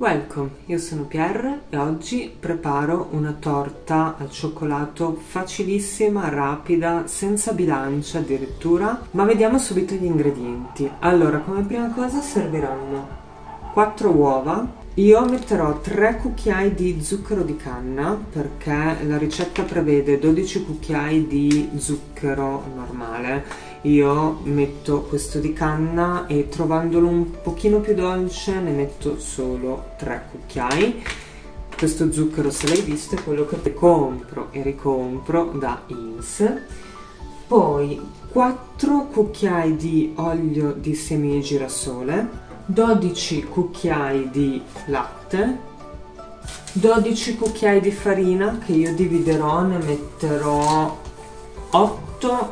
Welcome, io sono Pierre e oggi preparo una torta al cioccolato facilissima, rapida, senza bilancia addirittura, ma vediamo subito gli ingredienti. Allora, come prima cosa serviranno 4 uova, io metterò 3 cucchiai di zucchero di canna perché la ricetta prevede 12 cucchiai di zucchero normale. Io metto questo di canna e trovandolo un pochino più dolce ne metto solo 3 cucchiai. Questo zucchero se l'hai visto è quello che compro e ricompro da Ins. Poi 4 cucchiai di olio di semi girasole 12 cucchiai di latte 12 cucchiai di farina che io dividerò ne metterò 8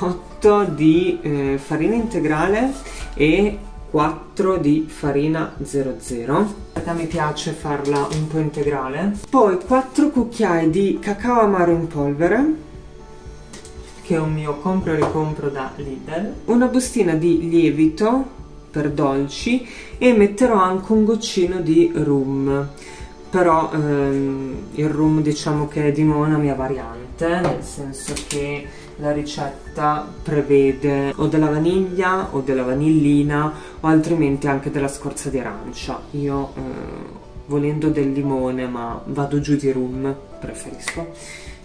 8 di eh, farina integrale e 4 di farina 00 perché mi piace farla un po' integrale. Poi 4 cucchiai di cacao amaro in polvere che è un mio compro e ricompro da Lidl. Una bustina di lievito per dolci e metterò anche un goccino di rum. Però ehm, il rum diciamo che è di nuovo una mia variante nel senso che la ricetta prevede o della vaniglia o della vanillina o altrimenti anche della scorza di arancia. Io eh, volendo del limone ma vado giù di rum preferisco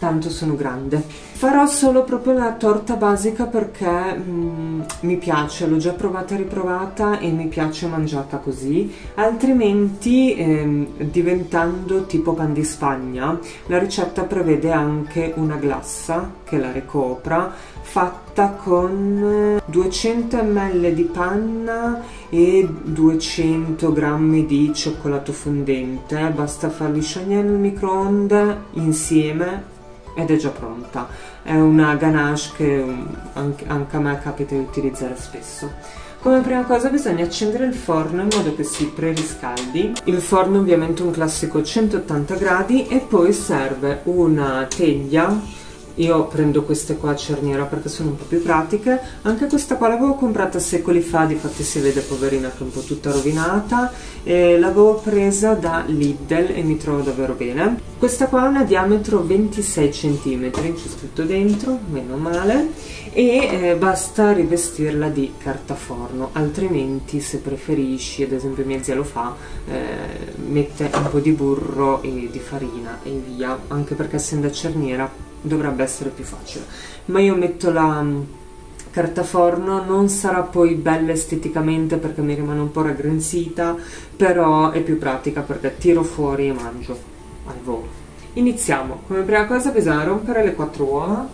tanto sono grande. Farò solo proprio la torta basica perché mm, mi piace, l'ho già provata e riprovata e mi piace mangiata così, altrimenti ehm, diventando tipo pan di spagna, la ricetta prevede anche una glassa che la ricopra fatta con 200 ml di panna e 200 g di cioccolato fondente basta farli sciogliere nel microonde insieme ed è già pronta. È una ganache che anche, anche a me capita di utilizzare spesso. Come prima cosa bisogna accendere il forno in modo che si preriscaldi. Il forno ovviamente è un classico 180 gradi e poi serve una teglia io prendo queste qua a cerniera perché sono un po' più pratiche. Anche questa qua l'avevo comprata secoli fa difatti si vede poverina che è un po' tutta rovinata. L'avevo presa da Lidl e mi trovo davvero bene. Questa qua ha una diametro 26 cm c'è scritto dentro meno male. E eh, basta rivestirla di carta forno altrimenti se preferisci ad esempio mia zia lo fa eh, mette un po' di burro e di farina e via. Anche perché essendo a cerniera dovrebbe essere più facile. Ma io metto la mm, carta forno non sarà poi bella esteticamente perché mi rimane un po' raggrinzita però è più pratica perché tiro fuori e mangio al volo. Iniziamo. Come prima cosa bisogna rompere le quattro uova.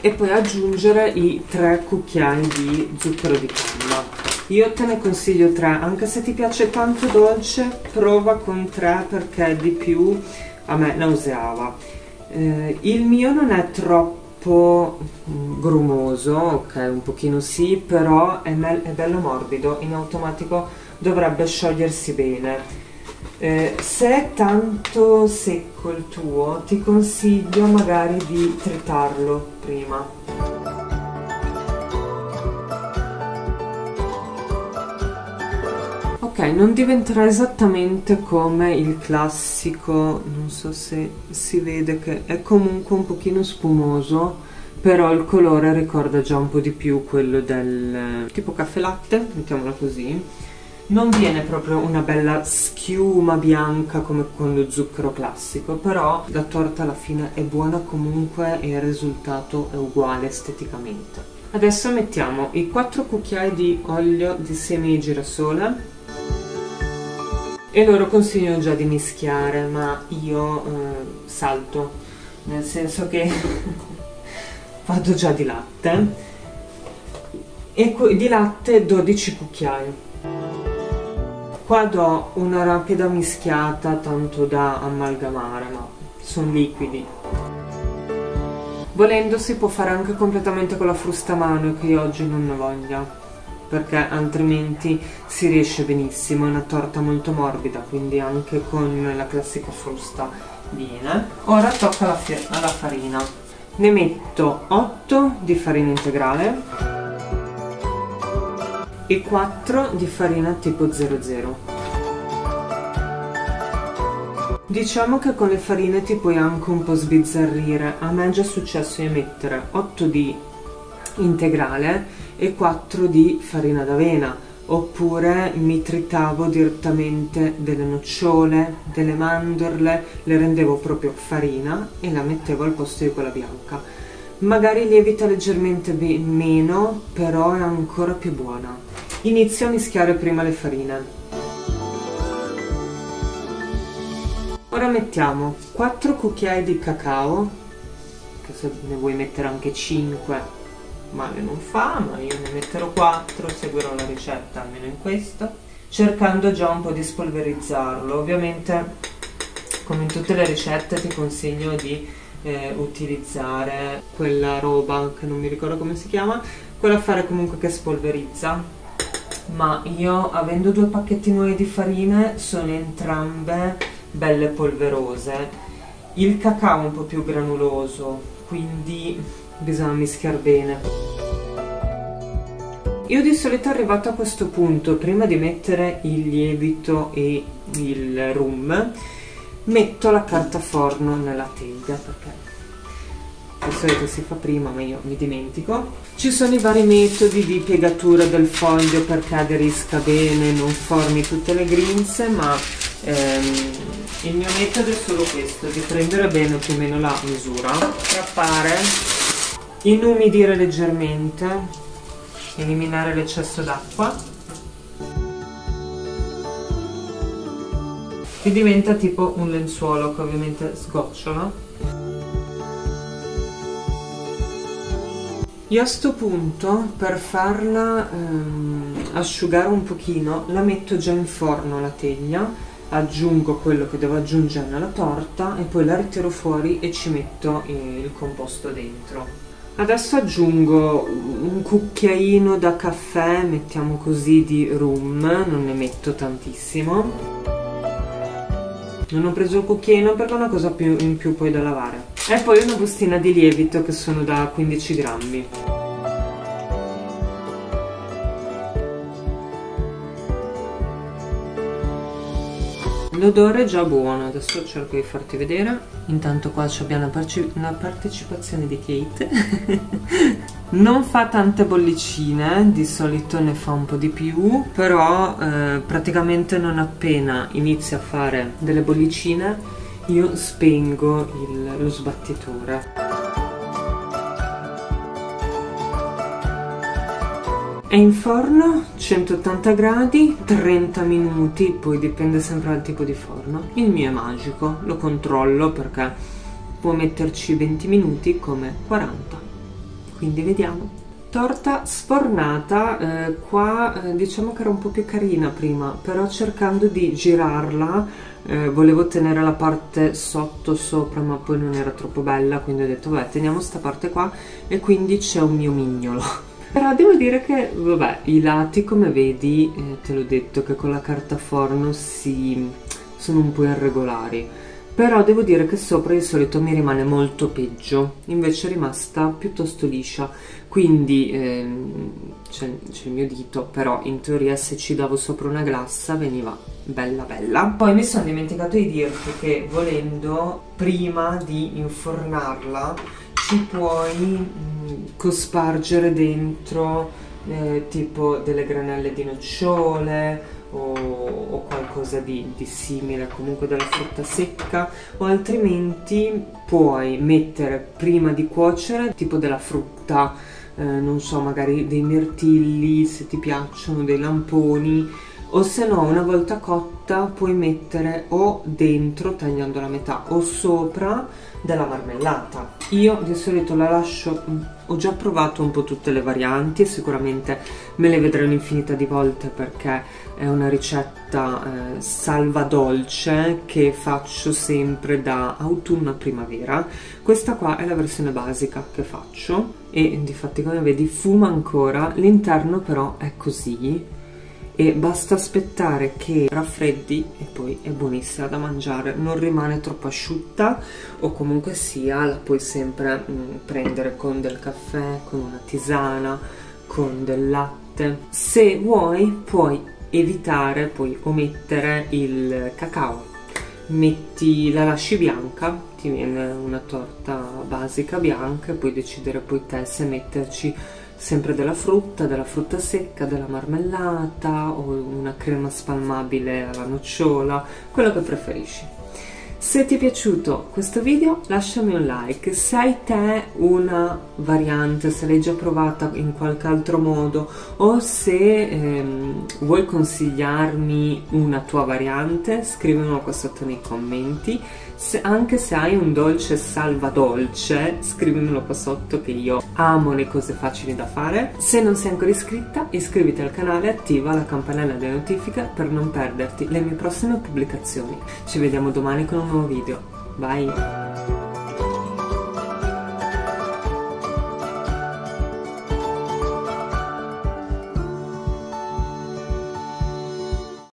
E poi aggiungere i tre cucchiai di zucchero di canna io te ne consiglio tre anche se ti piace tanto dolce prova con tre perché di più a me nauseava. Eh, il mio non è troppo mm, grumoso, ok, un pochino sì, però è, è bello morbido, in automatico dovrebbe sciogliersi bene. Eh, se è tanto secco il tuo, ti consiglio magari di tritarlo prima. Non diventerà esattamente come il classico, non so se si vede che è comunque un pochino spumoso, però il colore ricorda già un po' di più quello del tipo caffè latte, mettiamola così. Non viene proprio una bella schiuma bianca come con lo zucchero classico, però la torta alla fine è buona comunque e il risultato è uguale esteticamente. Adesso mettiamo i 4 cucchiai di olio di semi di girasole. E loro consigliano già di mischiare ma io eh, salto. Nel senso che vado già di latte. E di latte 12 cucchiai. Qua do una rapida mischiata tanto da amalgamare ma sono liquidi volendo si può fare anche completamente con la frusta a mano che io oggi non ne voglia perché altrimenti si riesce benissimo, è una torta molto morbida, quindi anche con la classica frusta viene. Ora tocca alla, alla farina, ne metto 8 di farina integrale e 4 di farina tipo 00 Diciamo che con le farine ti puoi anche un po' sbizzarrire. A me è già successo di mettere 8 di integrale e 4 di farina d'avena oppure mi tritavo direttamente delle nocciole, delle mandorle, le rendevo proprio farina e la mettevo al posto di quella bianca. Magari lievita leggermente meno, però è ancora più buona. Inizio a mischiare prima le farine. Ora mettiamo 4 cucchiai di cacao, che se ne vuoi mettere anche 5 male non fa, ma io ne metterò 4, seguirò la ricetta almeno in questo, cercando già un po' di spolverizzarlo. Ovviamente, come in tutte le ricette, ti consiglio di eh, utilizzare quella roba che non mi ricordo come si chiama, quella fare comunque che spolverizza ma io avendo due pacchetti nuovi di farine sono entrambe belle polverose. Il cacao un po' più granuloso quindi bisogna mischiare bene. Io di solito arrivato a questo punto prima di mettere il lievito e il rum metto la carta forno nella teglia perché di solito si fa prima ma io mi dimentico. Ci sono i vari metodi di piegatura del foglio perché aderisca bene non formi tutte le grinze ma ehm, il mio metodo è solo questo di prendere bene più o meno la misura strappare inumidire leggermente eliminare l'eccesso d'acqua. E diventa tipo un lenzuolo che ovviamente sgocciola Io a sto punto per farla ehm, asciugare un pochino la metto già in forno la teglia, aggiungo quello che devo aggiungere nella torta e poi la ritiro fuori e ci metto il composto dentro. Adesso aggiungo un cucchiaino da caffè, mettiamo così, di rum, non ne metto tantissimo. Non ho preso il cucchiaino perché è una cosa più in più poi da lavare. E poi una bustina di lievito che sono da 15 grammi L'odore è già buono, adesso cerco di farti vedere. Intanto qua abbiamo una partecipazione di Kate. non fa tante bollicine, di solito ne fa un po' di più, però eh, praticamente non appena inizia a fare delle bollicine io spengo il, lo sbattitore. È in forno 180 gradi 30 minuti, poi dipende sempre dal tipo di forno. Il mio è magico, lo controllo perché può metterci 20 minuti come 40. Quindi vediamo. Torta sfornata, eh, qua eh, diciamo che era un po' più carina prima, però cercando di girarla eh, volevo tenere la parte sotto sopra ma poi non era troppo bella, quindi ho detto vabbè teniamo sta parte qua e quindi c'è un mio mignolo però devo dire che, vabbè, i lati come vedi, eh, te l'ho detto che con la carta forno si, sono un po' irregolari. Però devo dire che sopra di solito mi rimane molto peggio, invece è rimasta piuttosto liscia. Quindi ehm, c'è, il mio dito, però in teoria se ci davo sopra una glassa veniva bella bella. Poi mi sono dimenticato di dirti che volendo, prima di infornarla, ci puoi mm, cospargere dentro eh, tipo delle granelle di nocciole o, o qualcosa di, di, simile, comunque della frutta secca o altrimenti puoi mettere prima di cuocere tipo della frutta, eh, non so, magari dei mirtilli se ti piacciono, dei lamponi o se no una volta cotta puoi mettere o dentro tagliando la metà o sopra della marmellata. Io di solito la lascio mm, ho già provato un po' tutte le varianti e sicuramente me le vedrò un'infinità di volte perché è una ricetta eh, salva dolce che faccio sempre da autunno a primavera. Questa qua è la versione basica che faccio e di fatti come vedi fuma ancora. L'interno però è così e basta aspettare che raffreddi e poi è buonissima da mangiare non rimane troppo asciutta o comunque sia la puoi sempre mh, mm, prendere con del caffè con una tisana con del latte. Se vuoi puoi evitare, puoi omettere il cacao. Metti, la lasci bianca, ti viene una torta basica bianca e puoi decidere poi te se metterci sempre della frutta, della frutta secca, della marmellata o una crema spalmabile alla nocciola, quello che preferisci. Se ti è piaciuto questo video lasciami un like, se hai te una variante, se l'hai già provata in qualche altro modo o se ehm, vuoi consigliarmi una tua variante scrivimelo qua sotto nei commenti se, anche se hai un dolce salva dolce scrivimelo qua sotto che io amo le cose facili da fare. Se non sei ancora iscritta iscriviti al canale e attiva la campanella delle notifiche per non perderti le mie prossime pubblicazioni. Ci vediamo domani con un nuovo video. Bye